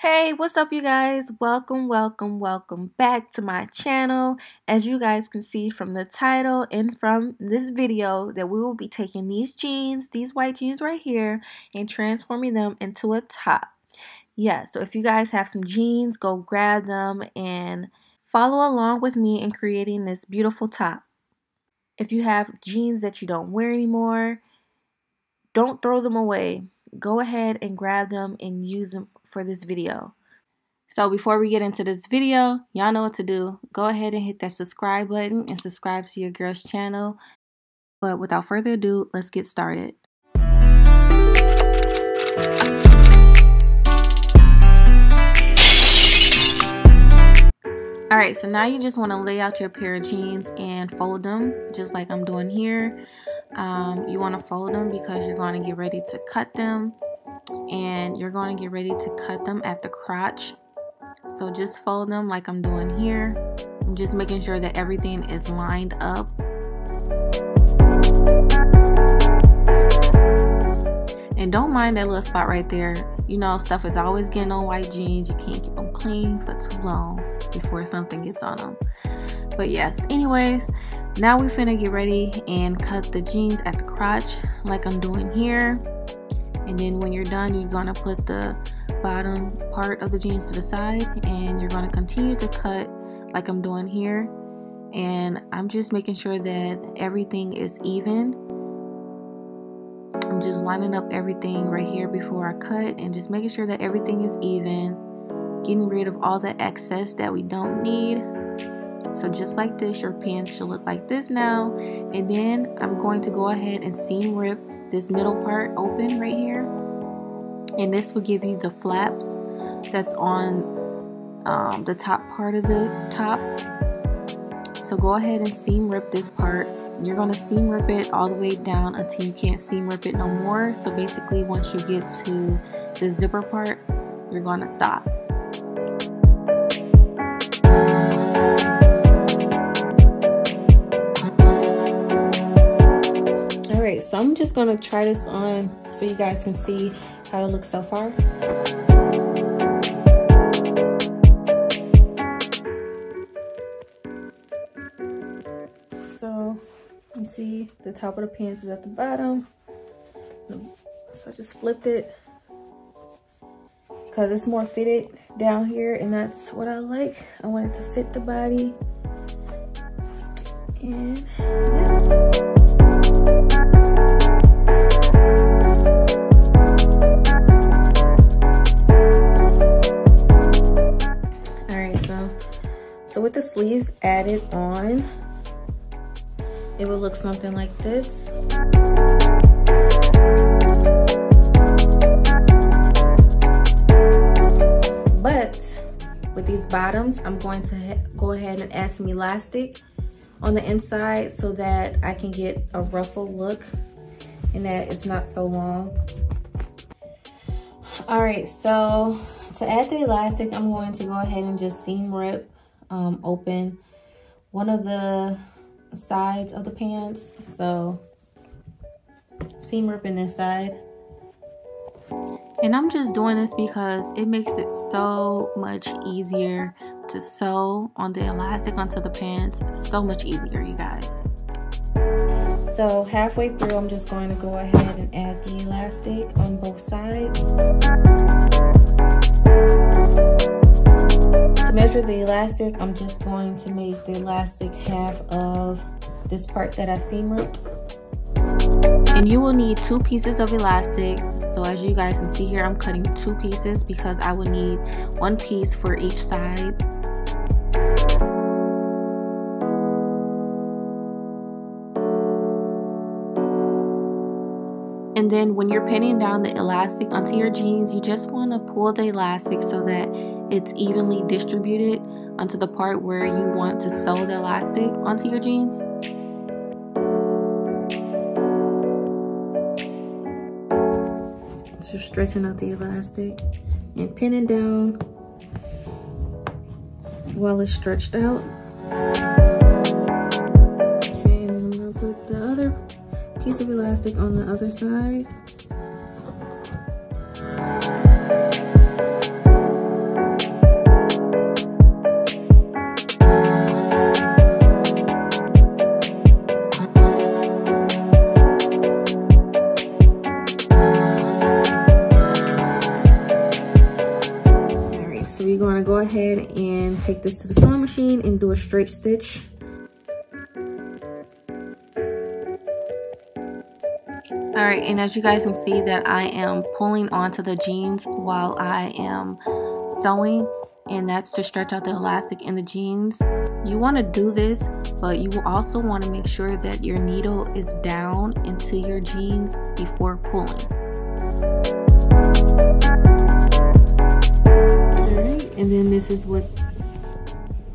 Hey, what's up you guys? Welcome, welcome, welcome back to my channel. As you guys can see from the title and from this video that we will be taking these jeans, these white jeans right here, and transforming them into a top. Yeah, so if you guys have some jeans, go grab them and follow along with me in creating this beautiful top. If you have jeans that you don't wear anymore, don't throw them away. Go ahead and grab them and use them for this video. So before we get into this video, y'all know what to do. Go ahead and hit that subscribe button and subscribe to your girl's channel. But without further ado, let's get started. Alright, so now you just want to lay out your pair of jeans and fold them just like I'm doing here. Um, you want to fold them because you're going to get ready to cut them. And you're going to get ready to cut them at the crotch. So just fold them like I'm doing here. I'm just making sure that everything is lined up. And don't mind that little spot right there. You know stuff is always getting on white jeans. You can't keep them clean for too long before something gets on them but yes anyways now we finna get ready and cut the jeans at the crotch like I'm doing here. And then when you're done you're to put the bottom part of the jeans to the side and you're to continue to cut like I'm doing here. And I'm just making sure that everything is even. I'm just lining up everything right here before I cut and just making sure that everything is even. Getting rid of all the excess that we don't need so just like this your pants should look like this now. And then I'm going to go ahead and seam rip this middle part open right here. And this will give you the flaps that's on um, the top part of the top. So go ahead and seam rip this part. You're going to seam rip it all the way down until you can't seam rip it no more. So basically once you get to the zipper part you're going to stop so I'm just gonna try this on so you guys can see how it looks so far. So you see the top of the pants is at the bottom. So I just flipped it because it's more fitted down here and that's what I like. I want it to fit the body. And yeah. Sleeves added on, it will look something like this. But with these bottoms, I'm going to go ahead and add some elastic on the inside so that I can get a ruffle look and that it's not so long. All right, so to add the elastic, I'm going to go ahead and just seam rip um, open one of the sides of the pants. So seam ripping this side. And I'm just doing this because it makes it so much easier to sew on the elastic onto the pants. So much easier, you guys. So halfway through, I'm just going to go ahead and add the elastic on both sides. Measure the elastic, I'm just going to make the elastic half of this part that I seam ripped. And you will need two pieces of elastic. So as you guys can see here, I'm cutting two pieces because I will need one piece for each side. And then when you're pinning down the elastic onto your jeans, you just want to pull the elastic so that it's evenly distributed onto the part where you want to sew the elastic onto your jeans. So stretching out the elastic and pinning down while it's stretched out. Okay, and I'm gonna put the other piece of elastic on the other side. Take this to the sewing machine and do a straight stitch. All right, and as you guys can see that I am pulling onto the jeans while I am sewing and that's to stretch out the elastic in the jeans. You want to do this, but you also want to make sure that your needle is down into your jeans before pulling. Alright, and then this is what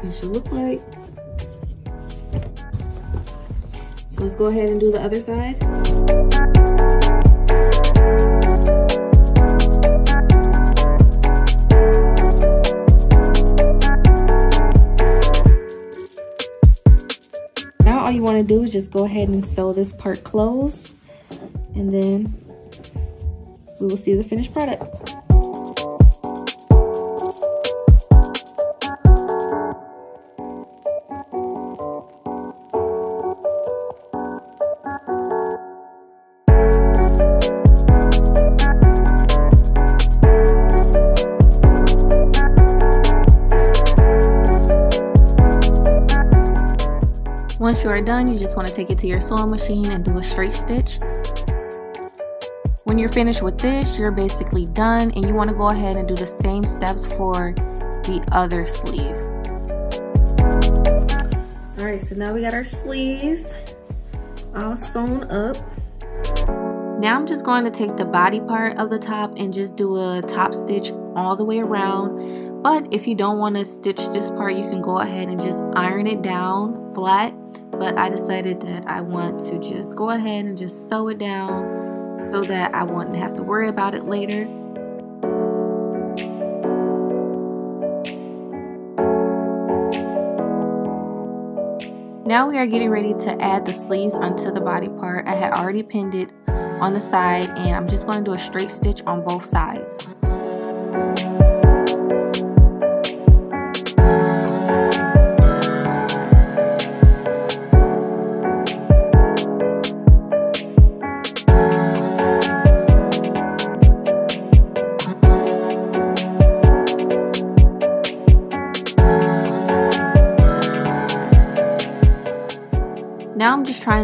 it should look like. So let's go ahead and do the other side. Now all you want to do is just go ahead and sew this part closed and then we will see the finished product. You are done, you just want to take it to your sewing machine and do a straight stitch. When you're finished with this, you're basically done and you want to go ahead and do the same steps for the other sleeve. Alright, so now we got our sleeves all sewn up. Now I'm just going to take the body part of the top and just do a top stitch all the way around. But if you don't want to stitch this part, you can go ahead and just iron it down flat but I decided that I want to just go ahead and just sew it down so that I wouldn't have to worry about it later. Now we are getting ready to add the sleeves onto the body part. I had already pinned it on the side and I'm just going to do a straight stitch on both sides.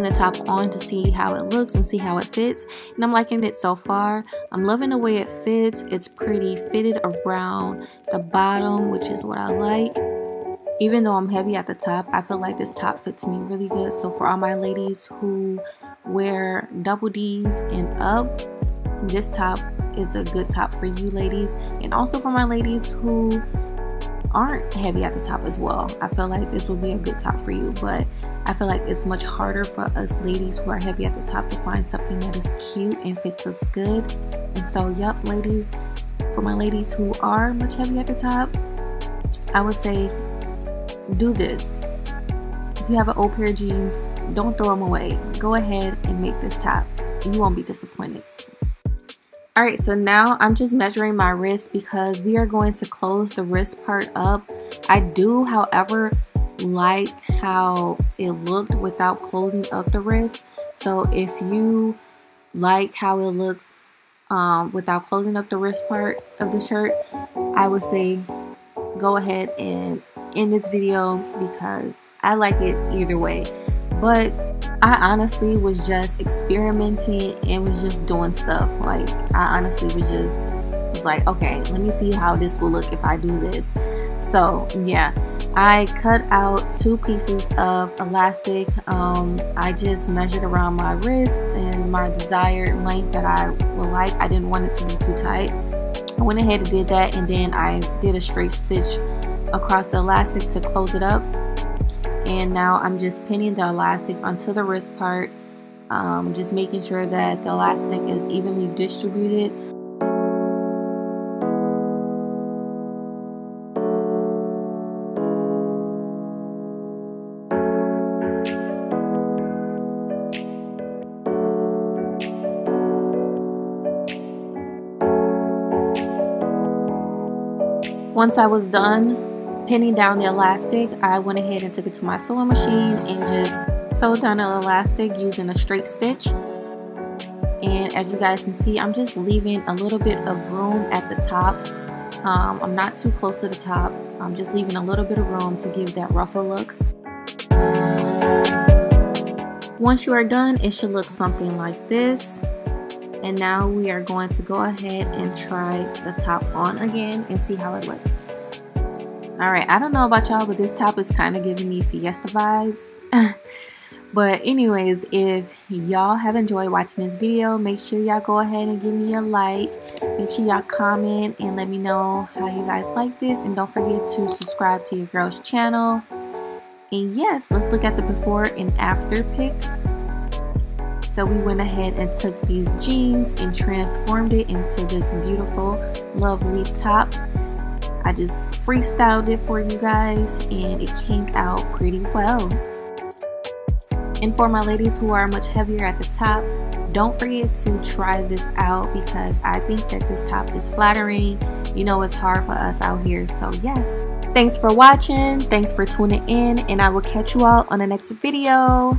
Trying the top on to see how it looks and see how it fits. And I'm liking it so far. I'm loving the way it fits. It's pretty fitted around the bottom, which is what I like. Even though I'm heavy at the top, I feel like this top fits me really good. So for all my ladies who wear double D's and up, this top is a good top for you ladies. And also for my ladies who aren't heavy at the top as well. I feel like this will be a good top for you, but I feel like it's much harder for us ladies who are heavy at the top to find something that is cute and fits us good. And so, yep, ladies, for my ladies who are much heavy at the top, I would say do this. If you have an old pair of jeans, don't throw them away. Go ahead and make this top. You won't be disappointed. Alright, so now I'm just measuring my wrist because we are going to close the wrist part up. I do, however, like how it looked without closing up the wrist. So if you like how it looks um, without closing up the wrist part of the shirt, I would say go ahead and end this video because I like it either way. But I honestly was just experimenting and was just doing stuff. Like I honestly was just was like, okay, let me see how this will look if I do this. So yeah, I cut out two pieces of elastic. Um, I just measured around my wrist and my desired length that I would like. I didn't want it to be too tight. I went ahead and did that and then I did a straight stitch across the elastic to close it up and now I'm just pinning the elastic onto the wrist part um, just making sure that the elastic is evenly distributed. Once I was done pinning down the elastic, I went ahead and took it to my sewing machine and just sewed down the elastic using a straight stitch. And as you guys can see, I'm just leaving a little bit of room at the top Um, I'm not too close to the top. I'm just leaving a little bit of room to give that ruffle look. Once you are done, it should look something like this. And now we are going to go ahead and try the top on again and see how it looks. Alright, I don't know about y'all, but this top is kind of giving me Fiesta vibes. but anyways, if y'all have enjoyed watching this video, make sure y'all go ahead and give me a like. Make sure y'all comment and let me know how you guys like this. And don't forget to subscribe to your girl's channel. And yes, let's look at the before and after pics. So we went ahead and took these jeans and transformed it into this beautiful, lovely top. I just freestyled it for you guys and it came out pretty well. And for my ladies who are much heavier at the top, don't forget to try this out because I think that this top is flattering. You know it's hard for us out here, so yes. Thanks for watching, thanks for tuning in, and I will catch you all on the next video.